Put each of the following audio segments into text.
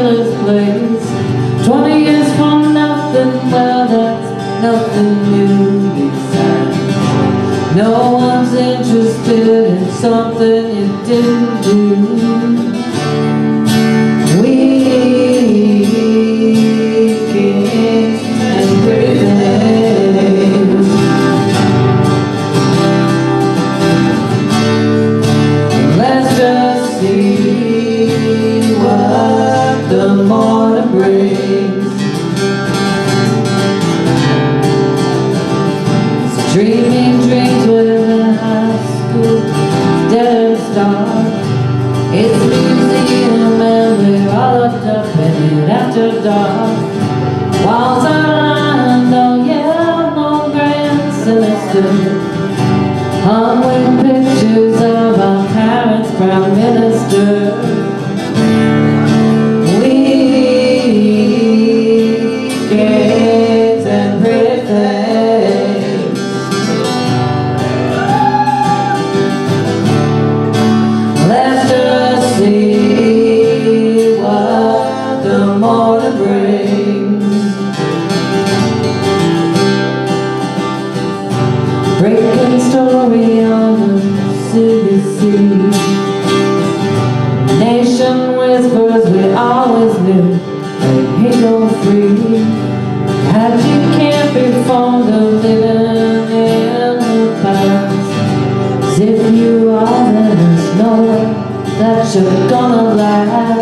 killer's. Twenty years from nothing, well, that's nothing new beside. No one's interested in something you didn't do. After dark. Walls are oh yeah, no grand sinister. Breaking story on the CBC. Nation whispers we always knew they ain't no free. That you can't be fond of living in the past. if you are, then there's no way that you're gonna last.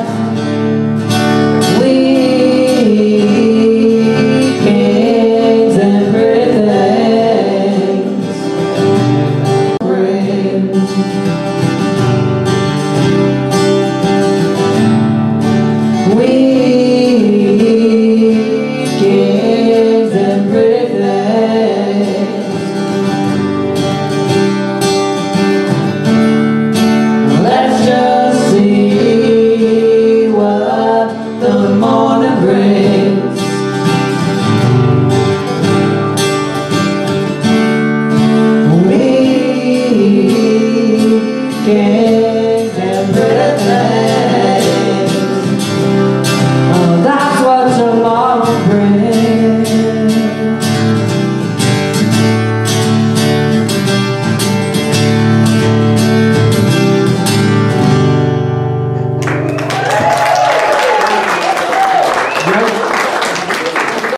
We